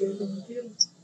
有什么？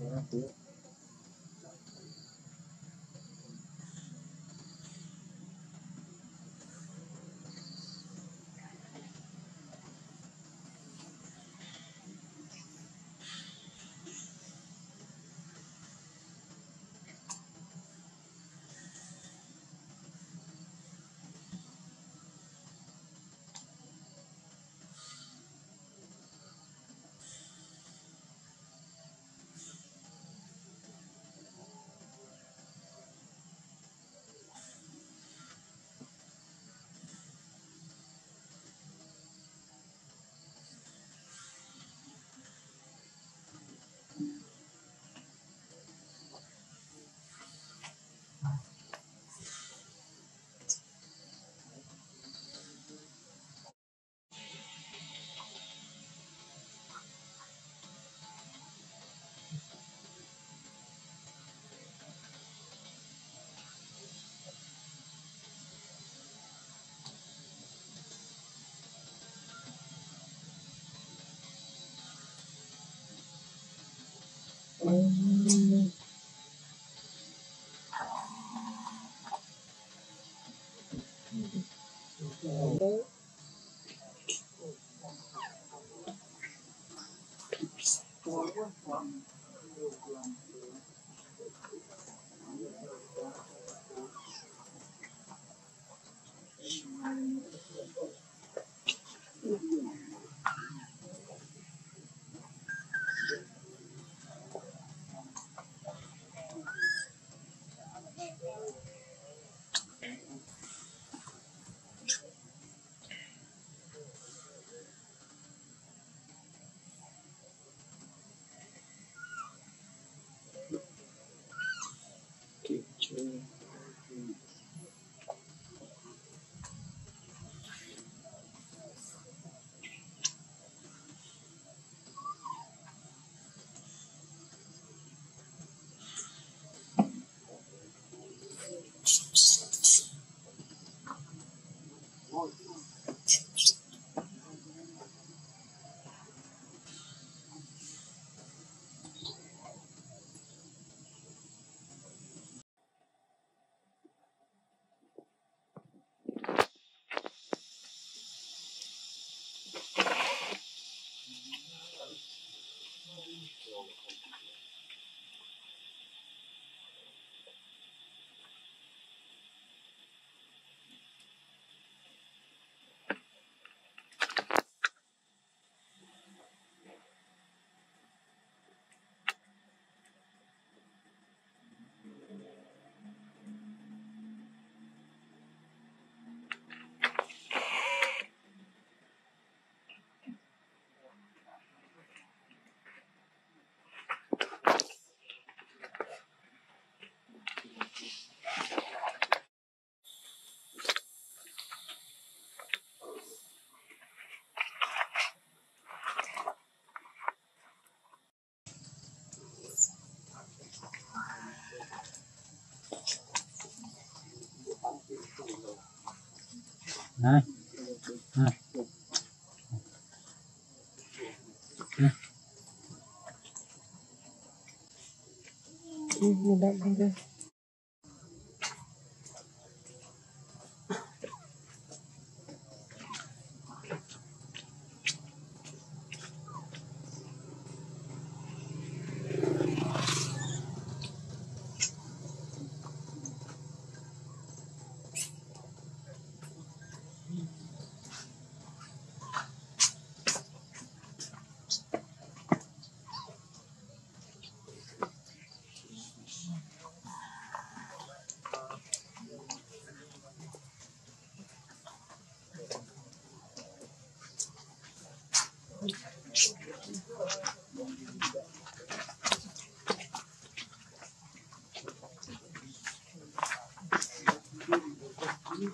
Yeah, yeah. 음. Này. Đấy. Đấy. Đấy. Đấy. Đấy. Đấy.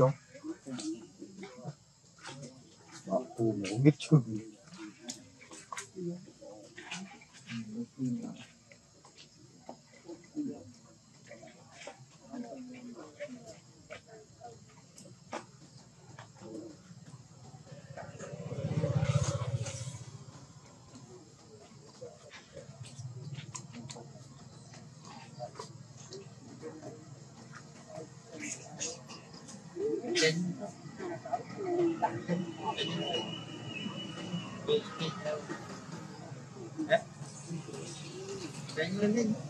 이거. 아, 오, 오겠죠. Eh? Ganyan din.